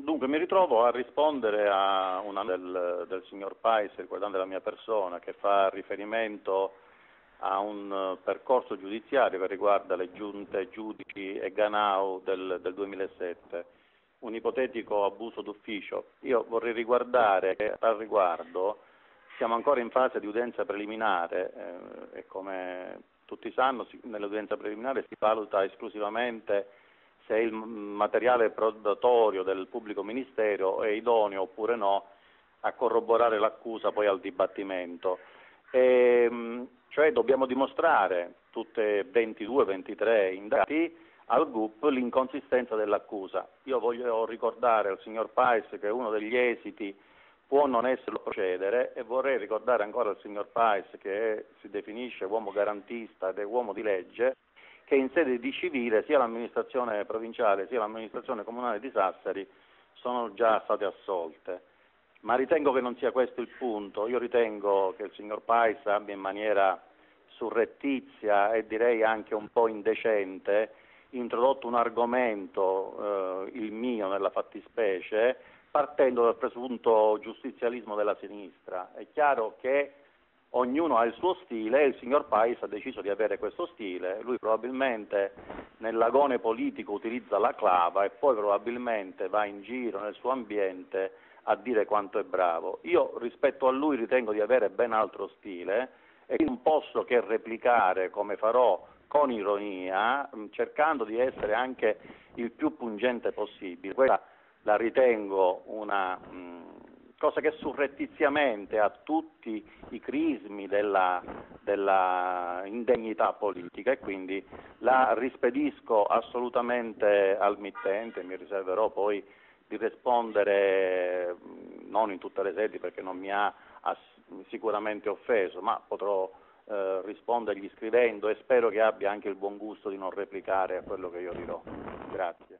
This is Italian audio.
Dunque, mi ritrovo a rispondere a una del, del signor Pais riguardante la mia persona che fa riferimento a un percorso giudiziario che riguarda le giunte giudici e Ganau del, del 2007, un ipotetico abuso d'ufficio. Io vorrei riguardare che al riguardo siamo ancora in fase di udienza preliminare eh, e come tutti sanno nell'udienza preliminare si valuta esclusivamente se il materiale prodatorio del pubblico ministero è idoneo oppure no a corroborare l'accusa poi al dibattimento. E, ehm, cioè dobbiamo dimostrare, tutte 22-23 indagati, al GUP l'inconsistenza dell'accusa. Io voglio ricordare al signor Pais che uno degli esiti può non esserlo procedere e vorrei ricordare ancora al signor Pais che si definisce uomo garantista ed è uomo di legge che in sede di civile sia l'amministrazione provinciale sia l'amministrazione comunale di Sassari sono già state assolte. Ma ritengo che non sia questo il punto, io ritengo che il signor Pais abbia in maniera surrettizia e direi anche un po' indecente introdotto un argomento, eh, il mio nella fattispecie, partendo dal presunto giustizialismo della sinistra. È chiaro che ognuno ha il suo stile e il signor Pais ha deciso di avere questo stile, lui probabilmente nell'agone politico utilizza la clava e poi probabilmente va in giro nel suo ambiente a dire quanto è bravo. Io rispetto a lui ritengo di avere ben altro stile e non posso che replicare come farò con ironia, cercando di essere anche il più pungente possibile. Questa la ritengo una cosa che surrettiziamente ha tutti i crismi della, della, indegnità politica e quindi la rispedisco assolutamente al mittente, mi riserverò poi di rispondere non in tutte le sedi perché non mi ha sicuramente offeso, ma potrò eh, rispondergli scrivendo e spero che abbia anche il buon gusto di non replicare a quello che io dirò. Grazie.